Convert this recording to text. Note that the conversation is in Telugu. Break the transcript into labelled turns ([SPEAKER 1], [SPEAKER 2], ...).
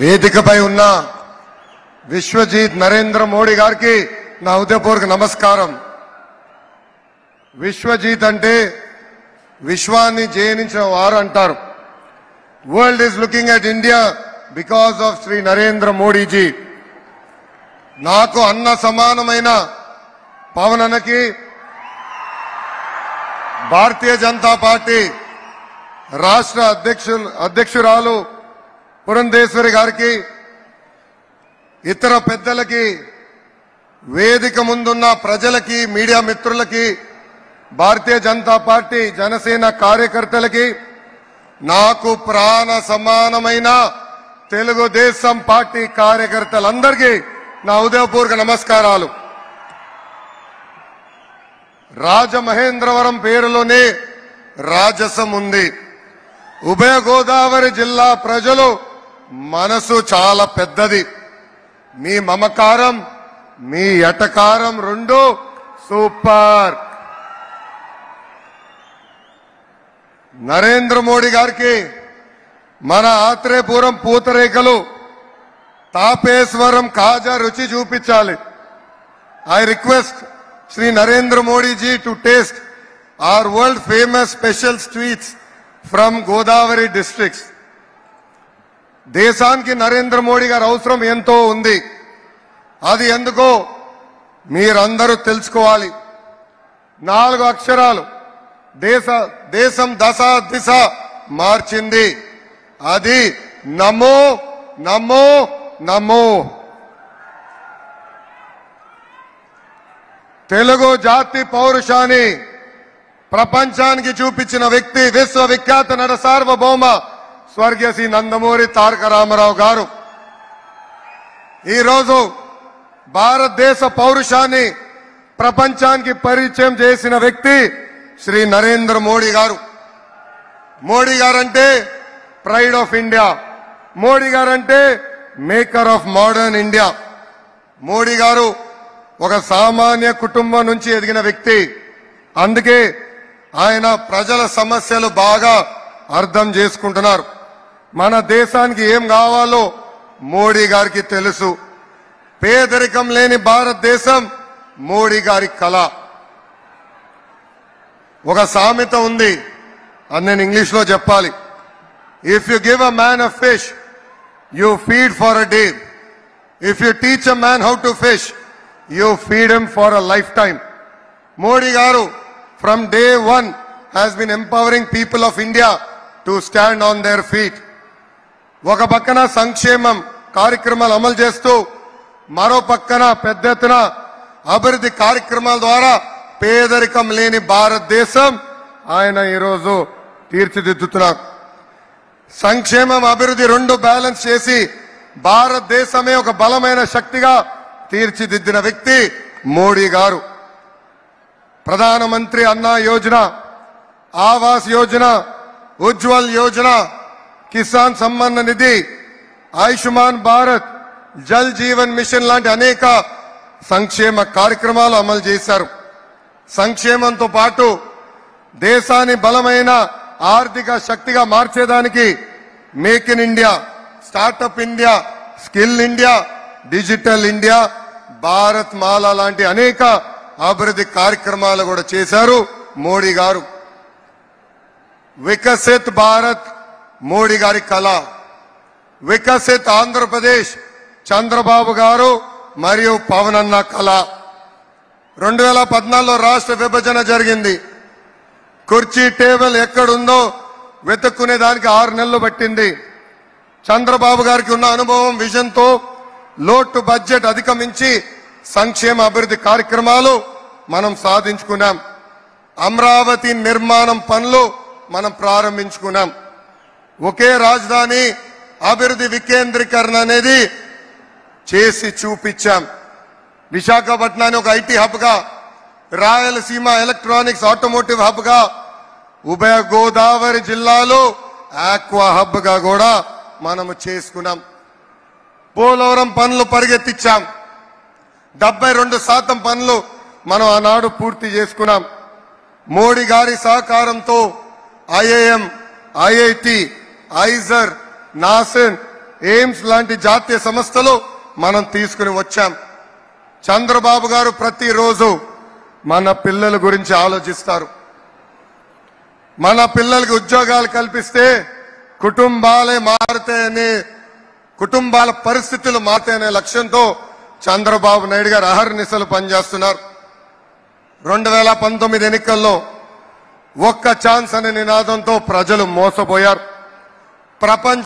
[SPEAKER 1] వేదికపై ఉన్న విశ్వజీత్ నరేంద్ర మోడీ గారికి నా హృదయపూర్వక నమస్కారం. విశ్వజీత్ అంటే విశ్వాన్ని జయించిన వారు అంటారు. World is looking at India because of Shri Narendra Modiji నాకు అన్న సమానమైన పవన్ అన్నకి భారతీయ జనతా పార్టీ రాష్ట్ర అధ్యక్షులు అధ్యక్షురాలు పురంధేశ్వరి గారికి ఇతర పెద్దలకి వేదిక ముందున్న ప్రజలకి మీడియా మిత్రులకి భారతీయ జనతా పార్టీ జనసేన కార్యకర్తలకి నాకు ప్రాణ సమానమైన తెలుగుదేశం పార్టీ కార్యకర్తలందరికీ నా ఉదయపూర్వక నమస్కారాలు. రాజమహేంద్రవరం పేరులోనే రాజసం ఉంది. ఉభయ గోదావరి జిల్లా ప్రజలు మనసు చాలా పెద్దది. మీ మమకారం మీ ఎటకారం రెండు సూపర్. నరేంద్ర మోడీ గారికి మన ఆత్రేయపురం పూతరేకలు తాపేశ్వరం కాజా రుచి చూపించాలి. I request Shri Narendra Modiji to taste our world famous special sweets from Godavari districts. దేశానికి నరేంద్ర మోడీ గారి అవసరం ఎంతో ఉంది. అది ఎందుకో మీరందరూ తెలుసుకోవాలి. నాలుగు అక్షరాలు. దేశ దేశం దశ దిశ మార్చింది. అది నమో నమో నమో. తెలుగు జాతి పౌరుషాన్ని ప్రపంచానికి చూపించిన వ్యక్తి విశ్వవిఖ్యాత నట సార్వభౌమ స్వర్గీయ శ్రీ నందమూరి తారక రామారావు గారు. ఈరోజు భారతదేశ పౌరుషాన్ని ప్రపంచానికి పరిచయం చేసిన వ్యక్తి శ్రీ నరేంద్ర మోడీ గారు. మోడీ గారంటే pride of India. Modi guarantee maker of modern India. Modi గారు ఒక సామాన్య కుటుంబం నుంచి ఎదిగిన వ్యక్తి. అందుకే ఆయన ప్రజల సమస్యలు బాగా అర్థం చేసుకుంటున్నారు. మన దేశానికి ఏం కావాలో మోడీ గారికి తెలుసు. పేదరికం లేని భారతదేశం మోడీ గారి కళ. ఒక సామెత ఉంది అని నేను ఇంగ్లీష్లో చెప్పాలి. If you give a man a fish you feed for a day if you teach a man how to fish you feed him for a lifetime Modi గారు from day one has been empowering people of India to stand on their feet ఒక పక్కన సంక్షేమం కార్యక్రమాలు అమలు చేస్తూ మరో పక్కన పెద్ద ఎత్తున అభివృద్ధి కార్యక్రమాల ద్వారా పేదరికం లేని భారతదేశం ఆయన ఈరోజు తీర్చిదిద్దుతున్నారు సంక్షేమం అభివృద్ధి రెండు బ్యాలెన్స్ చేసి భారతదేశమే ఒక బలమైన శక్తిగా తీర్చిదిద్దిన వ్యక్తి మోడీ గారు. ప్రధానమంత్రి అన్నా యోజన ఆవాస్ యోజన ఉజ్వల్ యోజన కిసాన్ సమ్మాన్ నిధి ఆయుష్మాన్ భారత్ జల్ జీవన్ మిషన్ లాంటి అనేక సంక్షేమ కార్యక్రమాలు అమలు చేశారు. సంక్షేమంతో పాటు దేశాన్ని బలమైన ఆర్థిక శక్తిగా మార్చేదానికి make in India startup India skill India digital India Bharat Mala లాంటి అనేక అభివృద్ధి కార్యక్రమాలు కూడా చేశారు మోడీ గారు. వికసిత్ భారత్ మోడీ గారి కళ. వికసిత్ ఆంధ్రప్రదేశ్ చంద్రబాబు గారు మరియు పవన్ అన్న కళ. రెండు వేల పద్నాలుగులో రాష్ట్ర విభజన జరిగింది. కుర్చీ టేబుల్ ఎక్కడుందో వెతుక్కునే దానికి ఆరు నెలలు పట్టింది. చంద్రబాబు గారికి ఉన్న అనుభవం విజన్తో లోటు బడ్జెట్ అధిగమించి సంక్షేమ అభివృద్ధి కార్యక్రమాలు మనం సాధించుకున్నాం. అమరావతి నిర్మాణం పనులు మనం ప్రారంభించుకున్నాం. ఒకే రాజధాని అభివృద్ధి వికేంద్రీకరణ అనేది చేసి చూపించాం. విశాఖపట్నాన్ని ఒక ఐటీ హబ్గా రాయలసీమ ఎలక్ట్రానిక్స్ ఆటోమోటివ్ హబ్గా ఉభయ గోదావరి జిల్లాలో ఆక్వా హబ్గా కూడా మనము చేసుకున్నాం. పోలవరం పనులు పరిగెత్తించాం డెబ్బై రెండు శాతం పనులు మనం ఆనాడు పూర్తి చేసుకున్నాం. మోడీ గారి సహకారంతో IIM IIT IISER NACIN AIIMS లాంటి జాతీయ సంస్థలు మనం తీసుకుని వచ్చాం. చంద్రబాబు గారు ప్రతిరోజు మన పిల్లల గురించి ఆలోచిస్తారు. మన పిల్లలకి ఉద్యోగాలు కల్పిస్తే కుటుంబాలే మారుతాయని కుటుంబాల పరిస్థితులు మారుతాయనే లక్ష్యంతో చంద్రబాబు నాయుడు గారు అహర్నిశలు పనిచేస్తున్నారు. రెండు వేల పంతొమ్మిది ఎన్నికల్లో ఒక్క ఛాన్స్ అనే నినాదంతో ప్రజలు మోసపోయారు. ప్రపంచ